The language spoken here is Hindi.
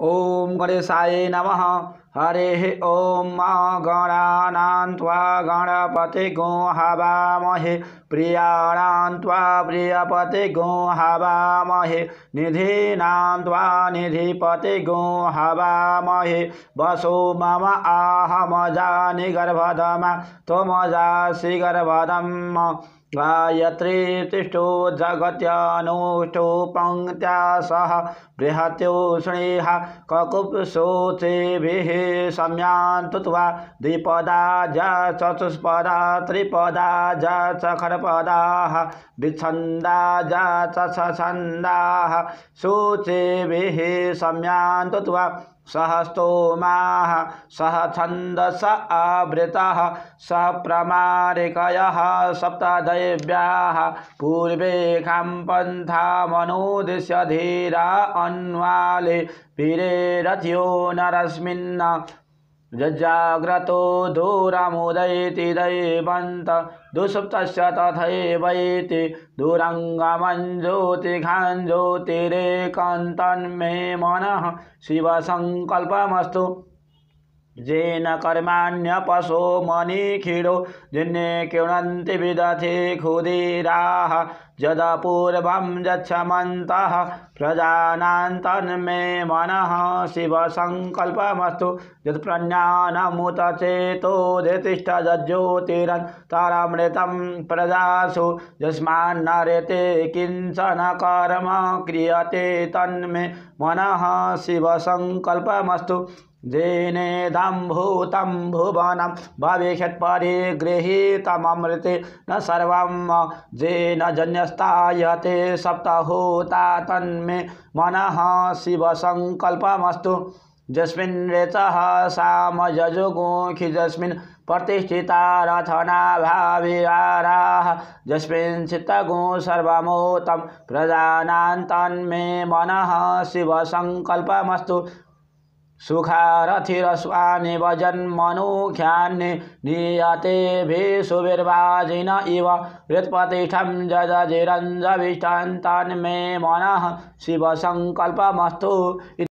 ॐ गणेशाय नमः। हरिः ॐ मा गणानां त्वा गणपतिगो हवामहे प्रियाणां त्वा प्रियपतिगो हवामहे निधीनां त्वा निधिपतिगो हवामहे वसो मम आहमजानि गर्भधमा त्वमजासि गर्भधम् गायत्री तिष्ठो जगत्यानुष्ठो पङ्क्त्या सह बृहत्यो स्नेहा सम्यान्तुत्वा द्विपदा ज चतुष्पदा त्रिपदा ज चखरपदाः विच्छन्दा ज चछन्दाः शोचेभिः सम्यान्तुत्वा सह स्तोमा सह आवृत आवृतः सह प्रमारिकयः सप्तदैव्याः। पूर्वे पंथ मनोदिश्य धीरा अन्वाले वीरेरथ्यो नरस्मिन् जजाग्रतो दूरमुदयति दैवन्त दुसुप्तस्य तथैवैति दूरङ्गमञ्ज्योतिघान् ज्योतिरेकन्तन्मे मनः शिवसङ्कल्पमस्तु। येन कर्माण्यपशो मणिखिरो जिन्ये किणन्ति विदधि क्षुधिराः यदपूर्वं यच्छमन्तः प्रजानां तन्मे मनः शिवसङ्कल्पमस्तु यत्प्रज्ञानमुत चेतोदितिष्ठज्योतिरन्तरमृतं प्रजासु, यस्मान्नरेते किंचन कर्म क्रियते तन्मे मनः शिवसङ्कल्पमस्तु। जेनेदं भूतं भुवनं भविष्यत्परिगृहीतममृते न सर्वं जेन जन्यस्तायते सप्तहोता तन्मे मनः शिवसङ्कल्पमस्तु। यस्मिन् वेचः सामयजुगुखि यस्मिन् प्रतिष्ठिता रथनाभाविहाराः यस्मिन् चित्तगो सर्वमोतं प्रजानां तन्मे मनः शिवसङ्कल्पमस्तु। सुखारथिरस्वानि वजन्मनुख्यानि नीयतेभिः सुविर्वाजिन इव हृत्पतिष्ठं जजजिरञ्जविष्टं मन मनः शिवसङ्कल्पमस्तु